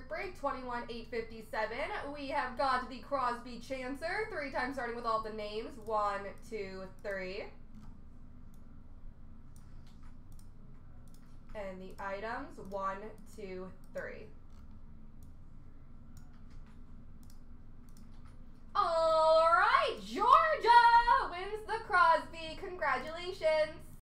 group break, 21-857. We have got the Crosby Chancer, three times starting with all the names. One, two, three. And the items, one, two, three. All right, Georgia wins the Crosby. Congratulations.